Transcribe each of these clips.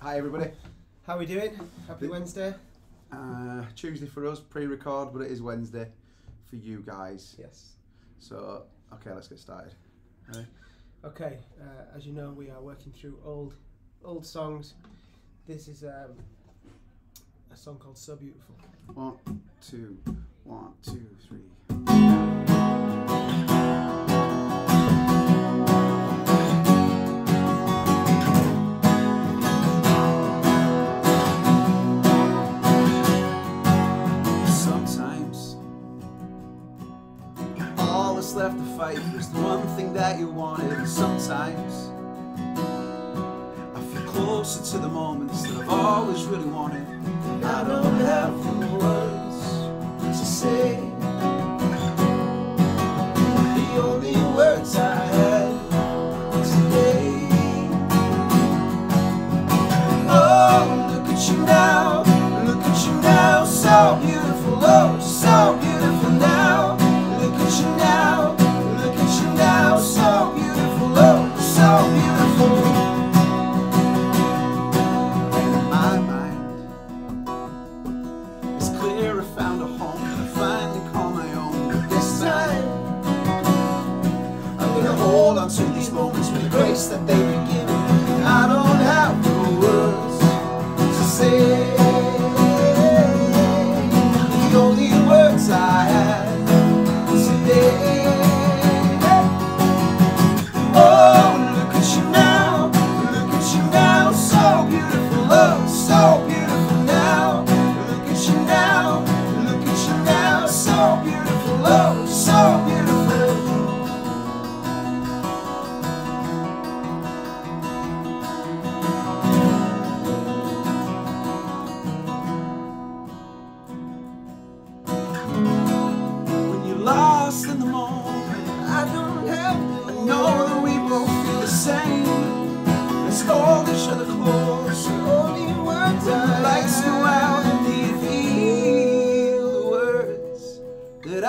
Hi everybody. How are we doing? Happy Good. Wednesday. Uh, Tuesday for us, pre-record, but it is Wednesday for you guys. Yes. So, okay, let's get started. Ready? Okay. Uh, as you know, we are working through old, old songs. This is um, a song called "So Beautiful." One, two, one, two, three. Hold on to these moments with the grace that they've been given. I don't have the words to say.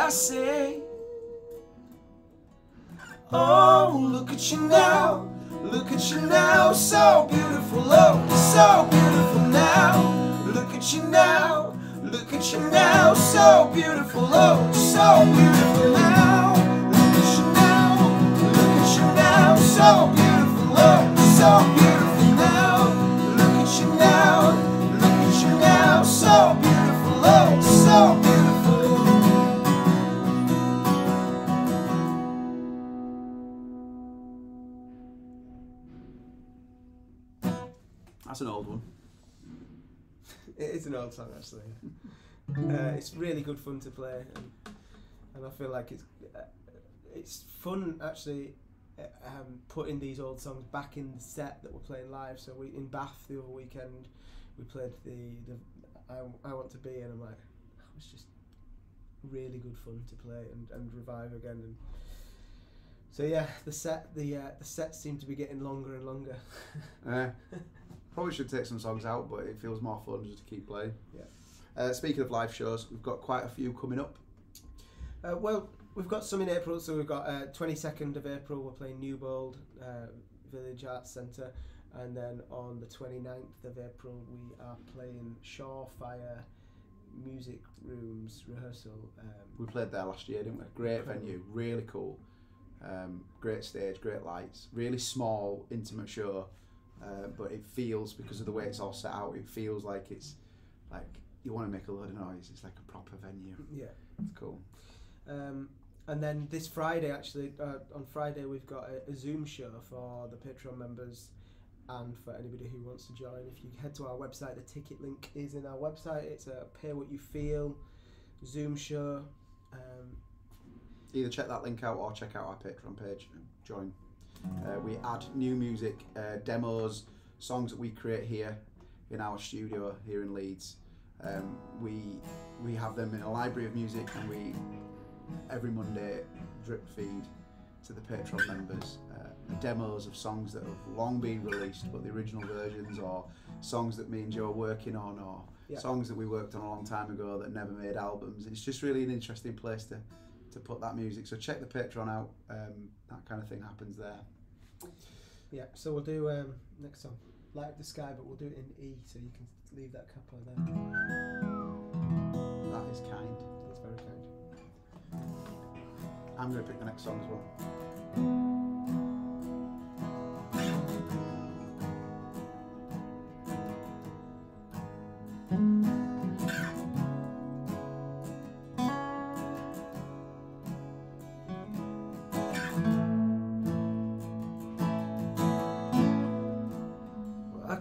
I say? Oh, look at you now, look at you now, so beautiful, oh, so beautiful now. Look at you now, look at you now, so beautiful, oh, so beautiful now. Look at you now, look at you now, so beautiful, oh, so beautiful now. Look at you now, look at you now, so beautiful, That's an old one. It is an old song, actually. uh, it's really good fun to play, and, and I feel like it's uh, it's fun actually uh, um, putting these old songs back in the set that we're playing live. So we in Bath the other weekend we played the the I, I Want to Be, and I'm like that was just really good fun to play and, and revive again. And so yeah, the set the uh, the sets seem to be getting longer and longer. Probably should take some songs out, but it feels more fun just to keep playing. Yeah. Uh, speaking of live shows, we've got quite a few coming up. Uh, well, we've got some in April, so we've got uh, 22nd of April, we're playing Newbold uh, Village Arts Centre, and then on the 29th of April, we are playing Shorefire Music Rooms Rehearsal. Um, We played there last year, didn't we? Great venue, really cool. Um, great stage, great lights, really small, intimate show. Uh, but it feels because of the way it's all set out, it feels like it's like you want to make a load of noise. It's like a proper venue. yeah. It's cool. Um, and then this Friday, actually, uh, on Friday, we've got a, a Zoom show for the Patreon members and for anybody who wants to join. If you head to our website, the ticket link is in our website. It's a pay what you feel Zoom show. Um, Either check that link out or check out our Patreon page and join. Uh, we add new music, uh, demos, songs that we create here in our studio here in Leeds. Um, we we have them in a library of music, and we every Monday drip feed to the Patreon members uh, demos of songs that have long been released, but the original versions, or songs that me and Joe are working on, or Yeah. songs that we worked on a long time ago that never made albums. It's just really an interesting place to to put that music. So check the Patreon out. Um, that kind of thing happens there. yeah, so we'll do um, next song. Light Up the Sky, but we'll do it in E, so you can leave that capo there. That is kind. That's very kind. I'm going to pick the next song as well.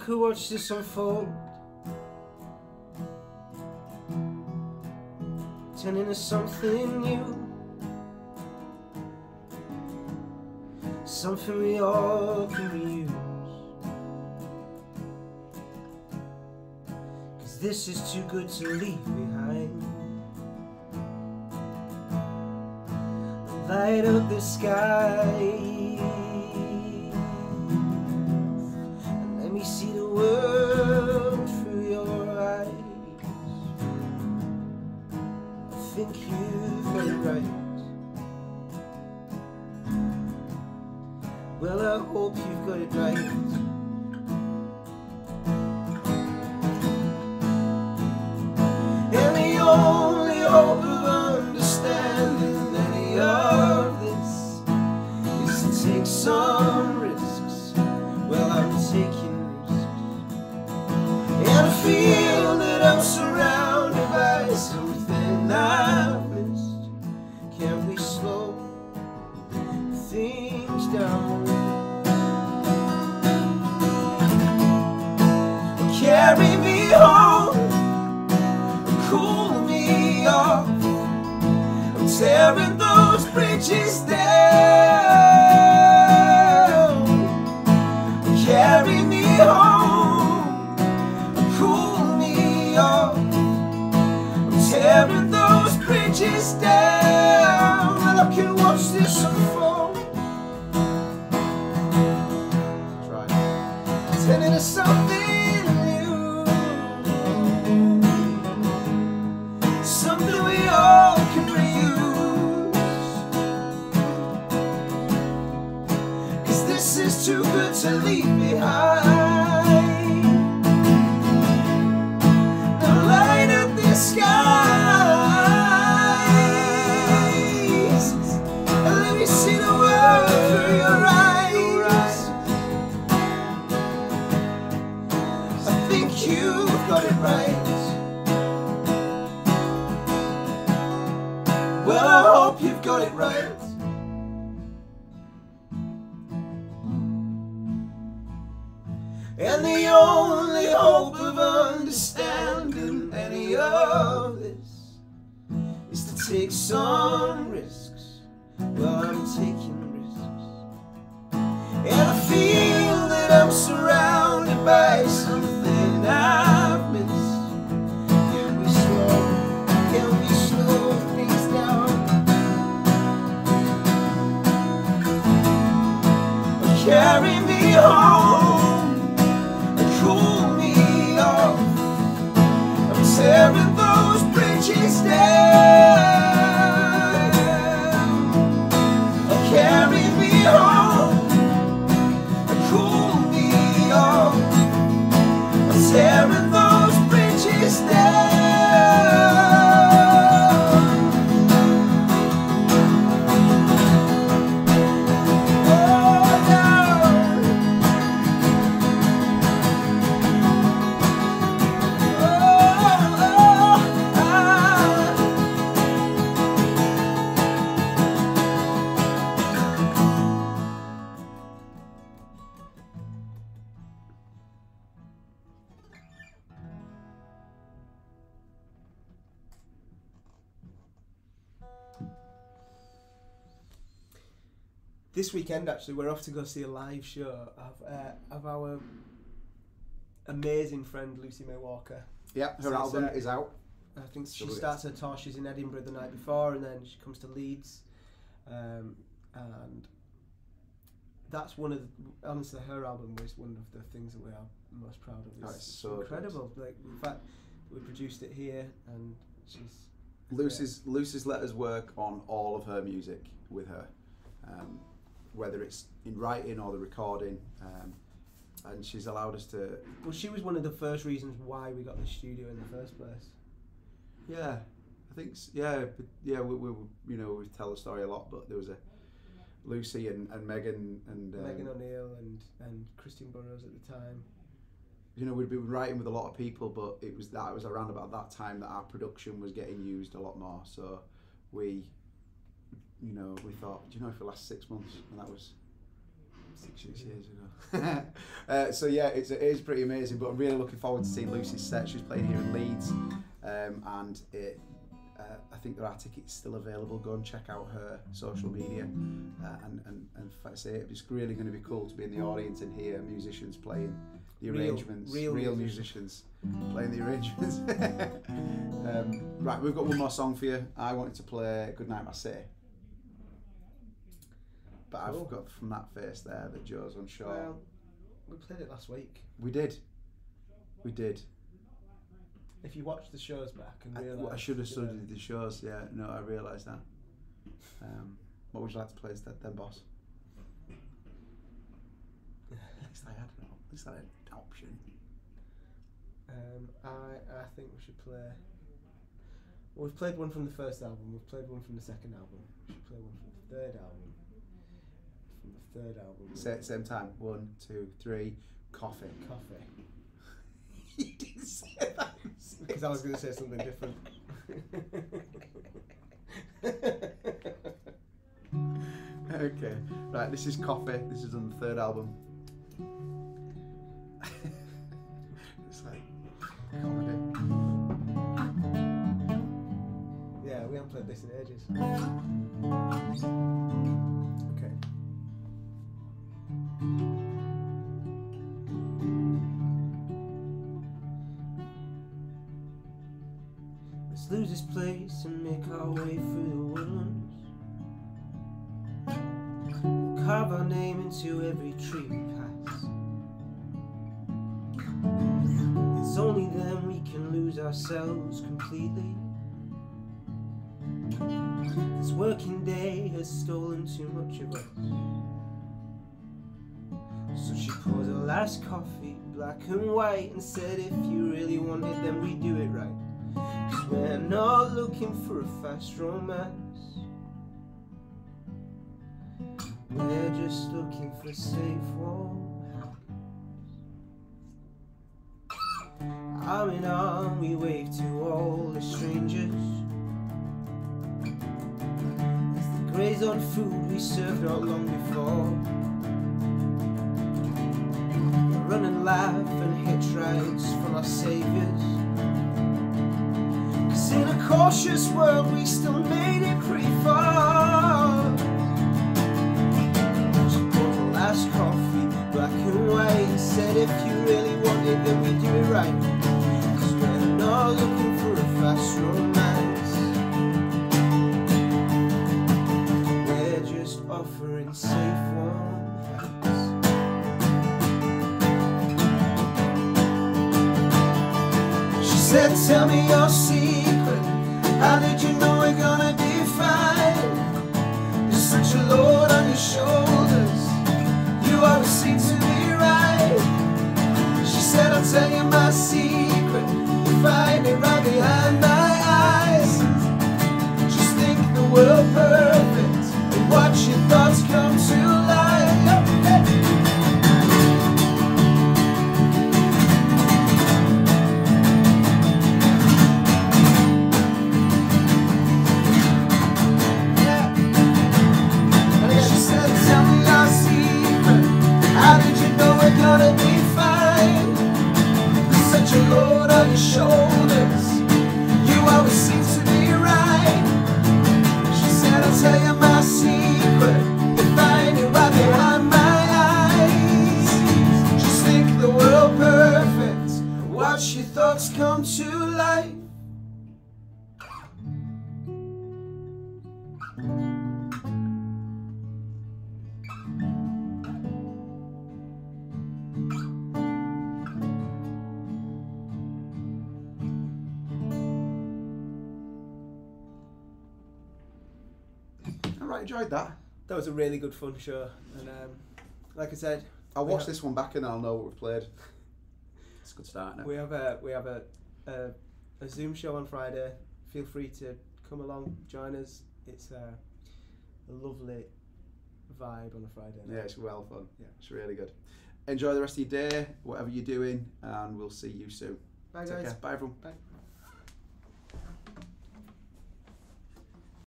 I could watch this unfold. Turn into something new. Something we all can reuse. Cause this is too good to leave behind. Light up the sky. World through your eyes. I think you've got it right. Well, I hope you've got it right. Things? Carry me home, cool me off. I'm tearing those bridges down. Right. Some risks. Well, I'm taking risks. And I feel that I'm surrounded by something I've missed. Can we slow, can we slow things down? Carry me home cool me off. I'm tearing those bridges down. This weekend, actually, we're off to go see a live show of, uh, of our amazing friend Lucy May Walker. Yeah, her So album uh, is out. I think she starts her tour. She's in Edinburgh the night before, and then she comes to Leeds, um, and that's one of the, honestly her album was one of the things that we are most proud of. Oh, It's it's so good. incredible. Like in fact, we produced it here, and she's Lucy's Lucy's let us work on all of her music with her, um, whether it's in writing or the recording. Um, and she's allowed us to. Well, she was one of the first reasons why we got the studio in the first place. Yeah, I think yeah, but yeah. We, we you know we tell the story a lot, but there was a Lucy and, and Megan and um, Megan O'Neill and and Christine Burrows at the time. you know we'd been writing with a lot of people, but it was that it was around about that time that our production was getting used a lot more. So we, you know, we thought, do you know, for the last six months, and that was six years, years ago. uh, so yeah, it's it is pretty amazing. But I'm really looking forward to seeing Lucy's set. She's playing here in Leeds, um, and it. Uh, I think there are tickets still available. Go and check out her social media, uh, and and and say it, it's really going to be cool to be in the audience and hear musicians playing the Real- arrangements, real musicians playing the arrangements. um, right, we've got one more song for you. I wanted to play "Good Night, My City," but I've got from that face there that Joe's unsure. Well, we played it last week. we did, we did. If you watch the shows back and I, realise, I should have you know, studied the shows. Yeah, no, I realised that. Um, what would you like to play instead, then, boss? At least I had an, at least I had an option. Um, I I think we should play. Well, we've played one from the first album. We've played one from the second album. We should play one from the third album. The third album. Same time. One, two, three. Coffee. Coffee. you didn't say that. Because I was going to say something different. Okay. Right, this is Coffee. This is on the third album. Let's lose this place and make our way through the woodlands. We'll carve our name into every tree we pass. It's only then we can lose ourselves completely. This working day has stolen too much of us. So she poured her last coffee, black and white, and said, If you really want it, then we do it right. We're not looking for a fast romance. We're just looking for safe, warm. Arm in arm, we wave to all the strangers. As they graze on food we served not long before. Run and laugh and hitch rides from our saviors. In a cautious world we still made it pretty far. She poured the last coffee, black and white, and said if you really want it then we do it right. Cause we're not looking for a fast romance. We're just offering safe. She said, Tell me your secret. How did you know we're gonna be fine? There's such a load on your shoulders. You always seem to be right. She said, I'll tell you my secret. You find it right behind my eyes. Just think the world enjoyed that. That was a really good fun show, and um, like I said, I'll watch have- this one back and I'll know what we've played. It's a good start. Isn't? We have a we have a, a a Zoom show on Friday. Feel free to come along, join us. It's a, a lovely vibe on a Friday. Yeah, it's well fun. Yeah. It's really good. Enjoy the rest of your day, whatever you're doing, and we'll see you soon. Bye Take guys. care. Bye everyone. Bye.